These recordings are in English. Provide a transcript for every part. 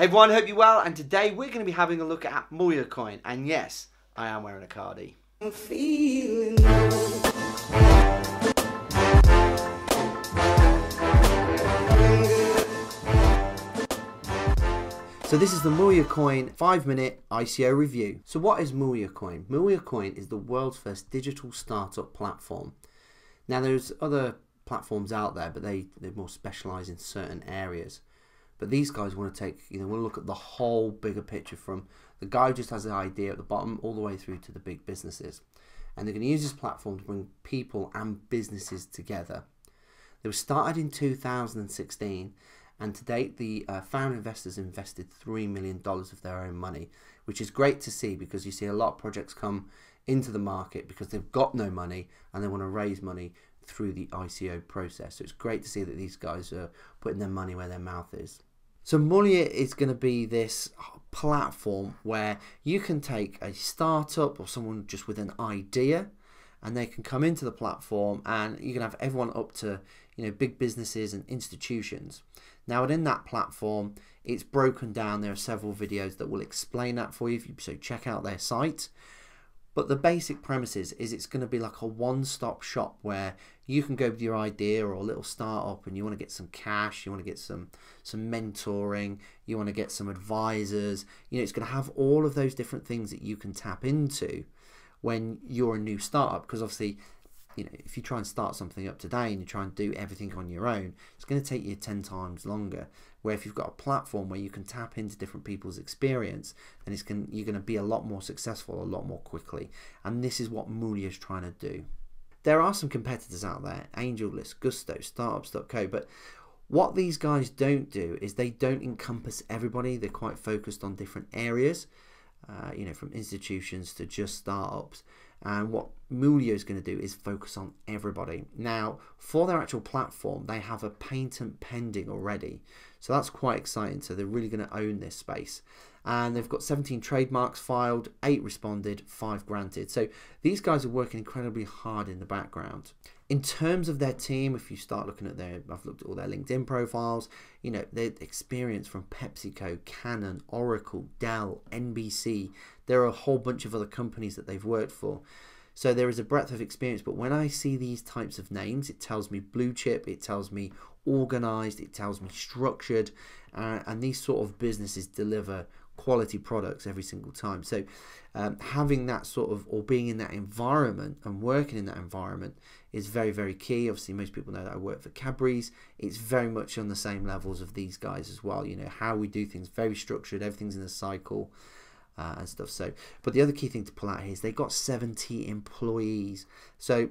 Hey everyone, hope you're well, and today we're going to be having a look at Moolya Coin, and yes, I am wearing a cardi. So this is the Moolya Coin 5 minute ICO review. So what is Moolya Coin? Moolya Coin is the world's first digital startup platform. Now there's other platforms out there, but they, they more specialize in certain areas. But these guys want to take, you know, want to look at the whole bigger picture from the guy who just has an idea at the bottom all the way through to the big businesses. And they're going to use this platform to bring people and businesses together. They were started in 2016, and to date, the uh, founder investors invested $3 million of their own money, which is great to see because you see a lot of projects come into the market because they've got no money and they want to raise money through the ICO process. So it's great to see that these guys are putting their money where their mouth is. So Moolya is going to be this platform where you can take a startup or someone just with an idea and they can come into the platform and you can have everyone up to you know big businesses and institutions. Now within that platform it's broken down. There are several videos that will explain that for you. So check out their site but the basic premises is it's going to be like a one-stop shop where you can go with your idea or a little startup and you want to get some cash, you want to get some some mentoring, you want to get some advisors. You know, it's going to have all of those different things that you can tap into when you're a new startup because obviously you know, if you try and start something up today and you try and do everything on your own, it's going to take you 10 times longer. Where if you've got a platform where you can tap into different people's experience, then it's going, you're going to be a lot more successful a lot more quickly. And this is what Moolya is trying to do. There are some competitors out there, AngelList, Gusto, Startups.co, but what these guys don't do is they don't encompass everybody. They're quite focused on different areas, uh, you know, from institutions to just startups. And what Moolya is going to do is focus on everybody. Now, for their actual platform, they have a patent pending already. So that's quite exciting. So they're really going to own this space. And they've got 17 trademarks filed, 8 responded, 5 granted. So these guys are working incredibly hard in the background. In terms of their team, if you start looking at their, I've looked at all their LinkedIn profiles, you know, their experience from PepsiCo, Canon, Oracle, Dell, NBC, there are a whole bunch of other companies that they've worked for. So there is a breadth of experience, but when I see these types of names, it tells me blue chip, it tells me organized, it tells me structured, uh, and these sort of businesses deliver quality products every single time. So um, having that sort of, or being in that environment and working in that environment is very, very key. Obviously, most people know that I work for Cadbury's. It's very much on the same levels of these guys as well. You know, how we do things, very structured, everything's in a cycle uh, and stuff. So, but the other key thing to pull out here is they got 70 employees. So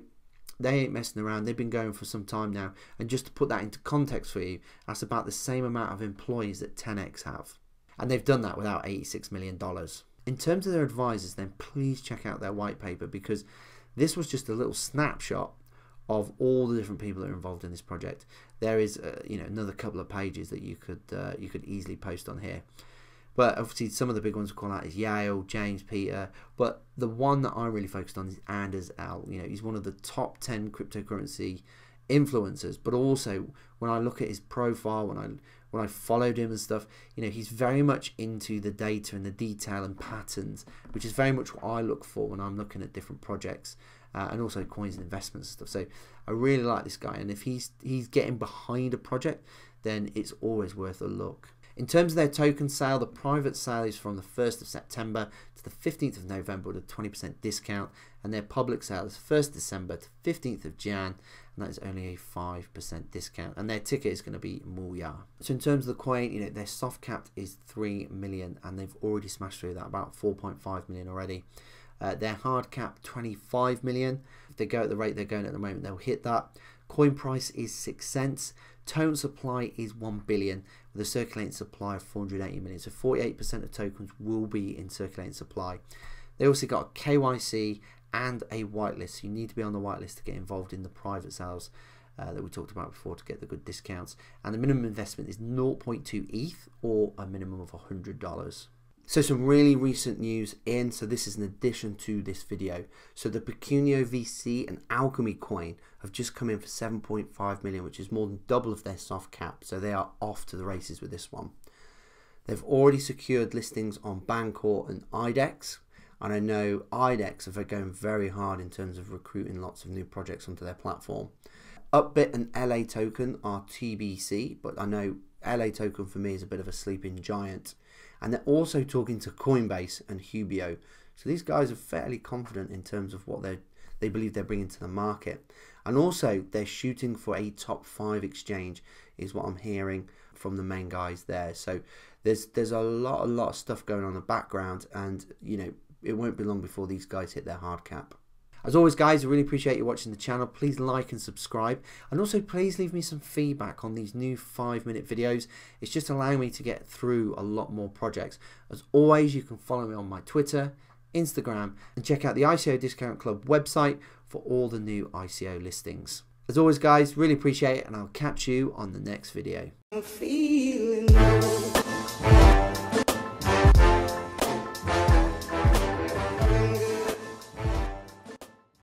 they ain't messing around. They've been going for some time now. And just to put that into context for you, that's about the same amount of employees that TenX have. And they've done that without $86 million. In terms of their advisors, then please check out their white paper because this was just a little snapshot of all the different people that are involved in this project. There is, uh, you know, another couple of pages that you could uh, you could easily post on here. But obviously, some of the big ones to call out is Yale, James Peter. But the one that I'm really focused on is Anders L. You know, he's one of the top 10 cryptocurrency influencers. But also, when I look at his profile, when I when I followed him and stuff, you know, he's very much into the data and the detail and patterns, which is very much what I look for when I'm looking at different projects. Uh, and also coins and investments and stuff. So I really like this guy, and if he's he's getting behind a project, then it's always worth a look. In terms of their token sale, the private sale is from the 1st of September to the 15th of November with a 20% discount, and their public sale is 1st December to 15th of Jan, and that is only a 5% discount. And their ticket is going to be Moolya. So in terms of the coin, you know, their soft cap is 3 million, and they've already smashed through that, about 4.5 million already. Uh, their hard cap 25 million. If they go at the rate they're going at the moment, they'll hit that. Coin price is 6 cents. Total supply is 1 billion with a circulating supply of 480 million. So 48% of tokens will be in circulating supply. They also got KYC and a whitelist. So you need to be on the whitelist to get involved in the private sales uh, that we talked about before to get the good discounts. And the minimum investment is 0.2 ETH or a minimum of $100. So some really recent news in, so this is an addition to this video. So the Pecunio VC and Alchemy coin have just come in for 7.5 million, which is more than double of their soft cap. So they are off to the races with this one. They've already secured listings on Bancor and IDEX. And I know IDEX are going very hard in terms of recruiting lots of new projects onto their platform. Upbit and LA Token are TBC, but I know LA Token for me is a bit of a sleeping giant. And they're also talking to Coinbase and Huobi. So these guys are fairly confident in terms of what they they believe they're bringing to the market. And also they're shooting for a top five exchange is what I'm hearing from the main guys there. So there's there's a lot a lot of stuff going on in the background and you know it won't be long before these guys hit their hard cap. As always, guys, I really appreciate you watching the channel. Please like and subscribe. And also, please leave me some feedback on these new five minute videos. It's just allowing me to get through a lot more projects. As always, you can follow me on my Twitter, Instagram, and check out the ICO Discount Club website for all the new ICO listings. As always, guys, really appreciate it, and I'll catch you on the next video.